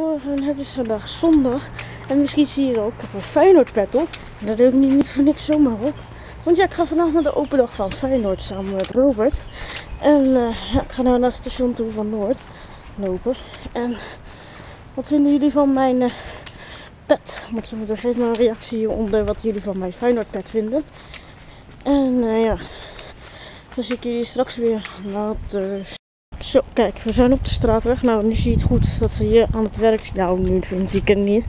Goedemorgen, het is vandaag zondag. En misschien zie je ook, ik heb een Feyenoord pet op. En dat doe ik niet, niet voor niks zomaar op. Want ja, ik ga vandaag naar de open dag van Feyenoord samen met Robert. En eh, ja, ik ga nou naar het station toe van Noord lopen. En wat vinden jullie van mijn eh, pet? Moet je moeten geef een reactie hieronder wat jullie van mijn Feyenoord pet vinden. En eh, ja, dan zie ik jullie straks weer later. Zo, kijk, we zijn op de straatweg. Nou, nu zie je het goed dat ze hier aan het werk zijn. Nou, nu vind ik het niet.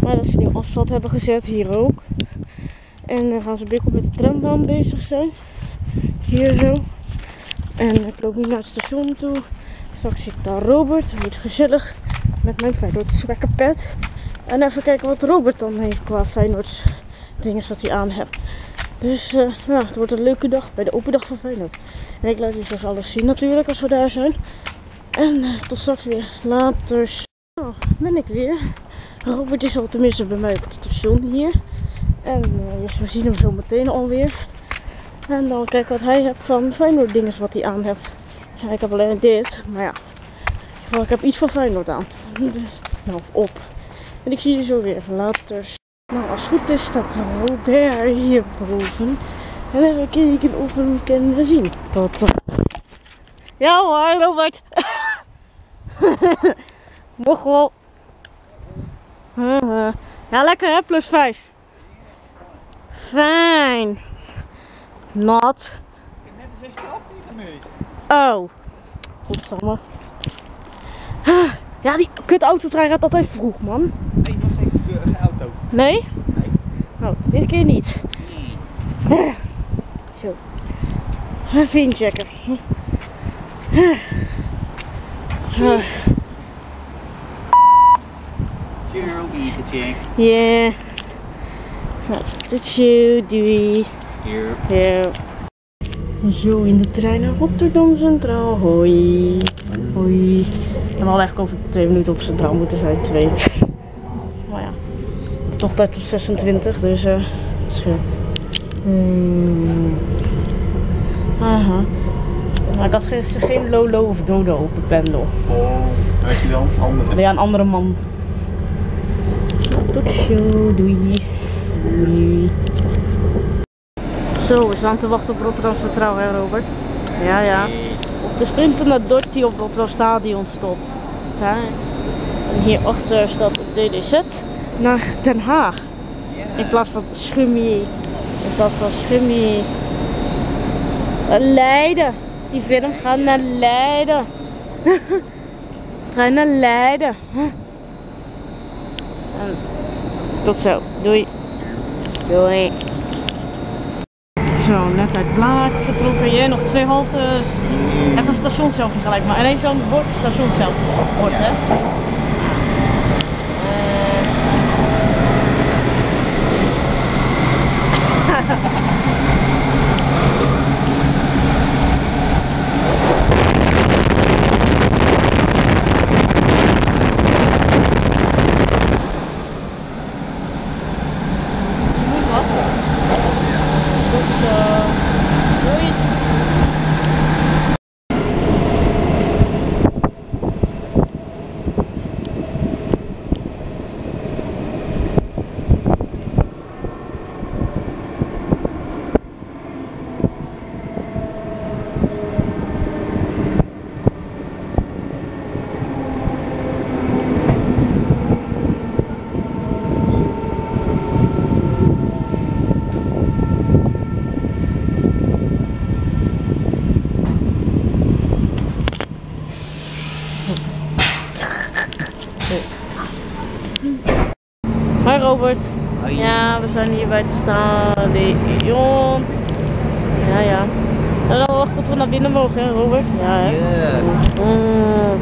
Maar dat ze nu asfalt hebben gezet, hier ook. En dan gaan ze binnenkort met de trambaan bezig zijn. Hier zo. En ik loop nu naar het station toe. Straks zit daar Robert. Het wordt gezellig. Met mijn Feyenoord zwekkerpet. En even kijken wat Robert dan heeft qua Feyenoords dingen wat hij aan heeft. Dus uh, het wordt een leuke dag bij de open dag van Feyenoord. En ik laat je zoals alles zien natuurlijk als we daar zijn. En uh, tot straks weer later. Nou, ben ik weer. Robert is al tenminste bij mij op het station hier. En uh, dus we zien hem zo meteen alweer. En dan kijken wat hij heeft van Feyenoord dingen wat hij aan heeft. Ja, ik heb alleen dit, maar ja. Ik heb iets van Feyenoord aan. Dus, nou, op. En ik zie je zo weer later. Nou, als het goed is staat Robert hierboven. En even kijken of we hem kunnen zien. Tot. Ja hoor, Robert. Mocht Ja, lekker hè, plus 5. Fijn. Nat. Ik heb net de 16 niet geweest. Oh. Godsamme. Ja, die kut autotrein gaat altijd vroeg, man. Nee, het was geen keurige auto. Nee? Nee. Oh, dit keer niet. Zo. Even inchecken. Zero gecheckt. Ja. Nou, tot zo, doei. Hier. Ja. Zo in de trein naar Rotterdam Centraal. Hoi. Hoi. Ik heb al eigenlijk over twee minuten op Centraal moeten zijn. Twee. Toch tijd tot 26, dus eh. dat scheelt. Hmm. Aha. Maar ik had geen, geen Lolo of Dodo op de pendel. Oh, dan heb je wel een andere. Ja, een andere man. Tot zo, doei. Doei. Zo, we staan te wachten op Rotterdam Centraal, hè Robert? Ja, ja. Op de sprinter naar Dort die op Rotterdam Stadion stopt. Ja. En hierachter staat het DDZ naar Den Haag. In plaats van Schummy. In plaats van Schummy. Eh, Leiden. Die film gaat naar Leiden. Trein naar Leiden. En tot zo. Doei. Doei. Zo, net uit Blaak vertrokken. Jij nog twee haltes. Even een stationsselfie gelijk maar. En één zo'n bord stationsselfie. Bord, hè? Moet wat. Dus, eh. doei. Hoi Robert. Hoi. Zijn hier bij het stadion. Ja, ja. En dan wachten tot we naar binnen mogen, hè Robert? Ja, hè? Ja. Mm.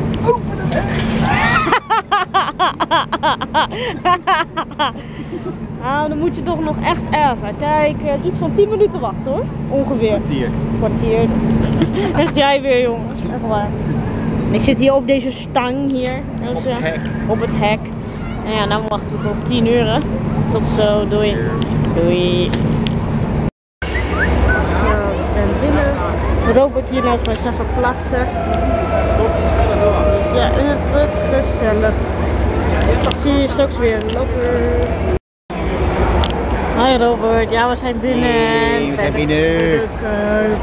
nou, dan moet je toch nog echt even. Kijk, iets van 10 minuten wachten hoor. Ongeveer. Hier. kwartier. Echt jij weer, jongens. Echt waar. Ik zit hier op deze stang hier. Op het hek. Op het hek. En ja, nou wachten we tot 10 uur. hè. Tot zo, doei. Doei. Zo, ik ben binnen. Robert hier nog eens even plassen. Dus ja, het wordt gezellig. Dag, zie je straks weer. Later. Hi Robert, ja we zijn binnen. Hey, we zijn binnen. keuken.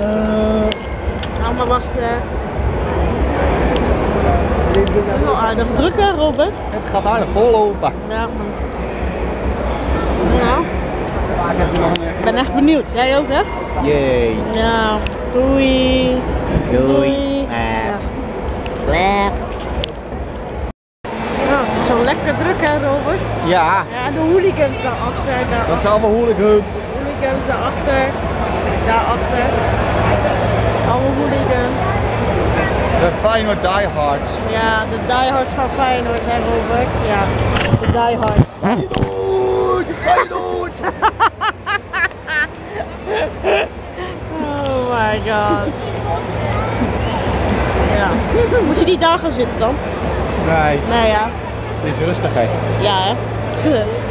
Eh, allemaal wachten. Wel aardig druk hè Robert? Het gaat aardig vollopen. Ja. Ja, ik ben echt benieuwd. Jij ook hè? Jee. Ja, doei. Doei. Eh. Ja. Het is lekker druk hè Robert? Ja, Ja, de hooligans daarachter, dat daarachter, zijn allemaal hooligans. hooligans daarachter, daarachter. Allemaal hooligans. De Feyenoord diehards. Ja, de diehards van Feyenoord hè Robert? Ja, de diehards. Feyenoord, Feyenoord. Oh my god. Ja. Moet je niet daar gaan zitten dan? Nee, Nee ja. het is rustig hè. Ja hè.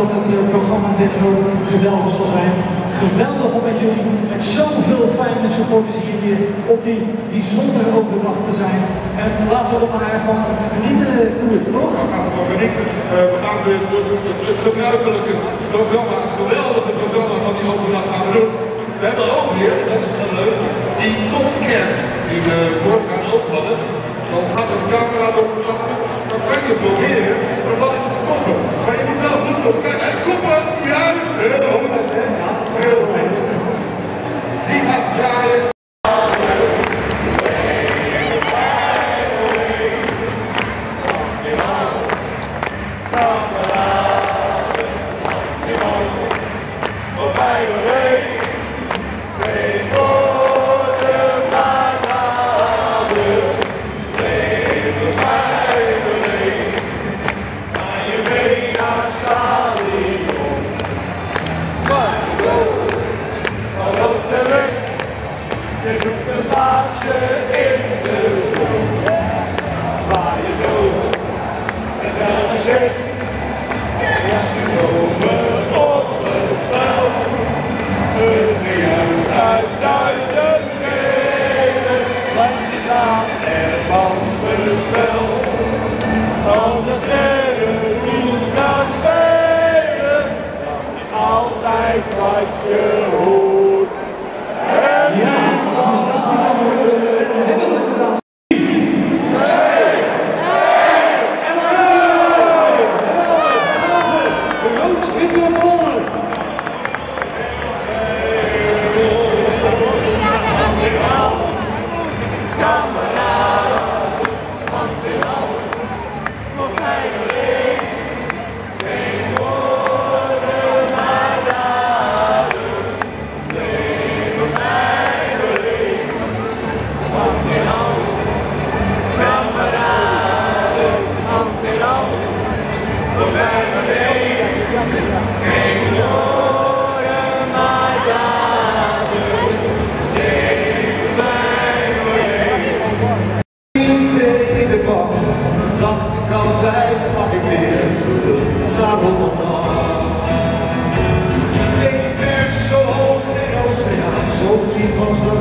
dat het eh, programma verder ook geweldig zal zijn. Geweldig om met jullie, met zoveel fijne supporters hier op die bijzondere open dag te zijn. En laten we er maar van genieten, Koert, toch? We gaan ervan genieten. Eh, we gaan weer het, het, het gebruikelijke programma, het geweldige programma van die open dag gaan doen. We hebben ook weer, dat is dan leuk, die topcam die we vorig jaar ook hadden. Dan gaat de camera door dan kan je proberen een balletje te koppen. Maar je moet wel goed koppen. Kijk, hij koppen, juist, heel goed. Heel goed. Die gaat draaien. Zo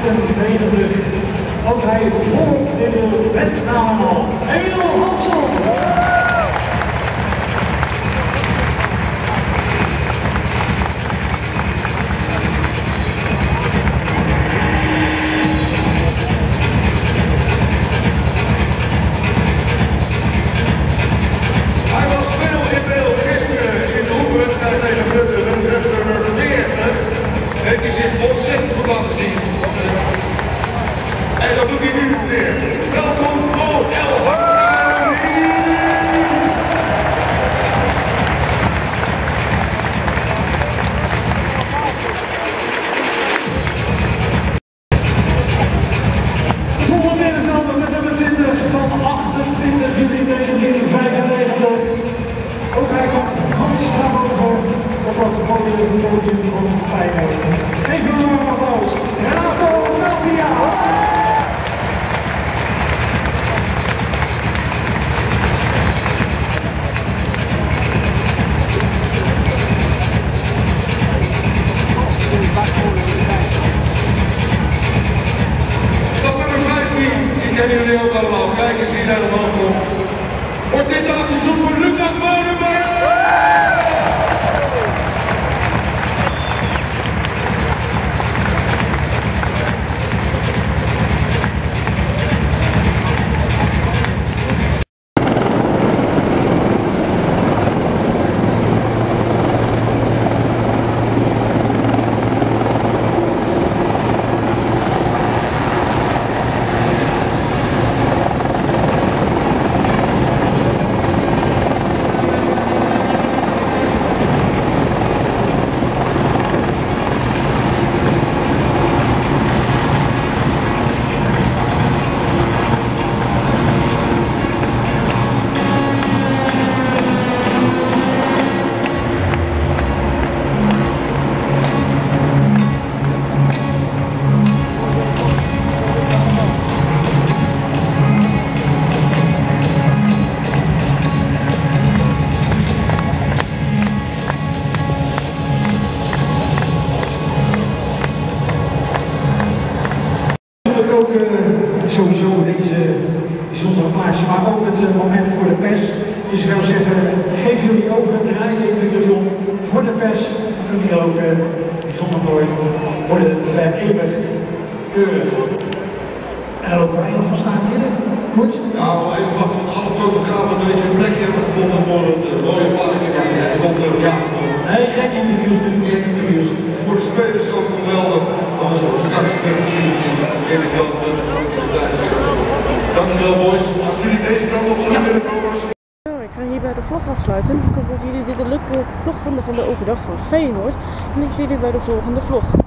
1998. Ook hij volgt wereld met name al. Emil Hansson! Kijk eens wie daar omhoog komt. Wordt dit dan het seizoen voor Lucas Molenburg? Dus ik zou zeggen, geef jullie over, draai even jullie om voor de pers. Dan kunnen jullie ook eh, bijzonder mooi worden vereeuwigd. Keurig. En dan lopen wij van staan binnen? Goed? Nou, even wachten alle fotografen een beetje En ik zie jullie bij de volgende vlog.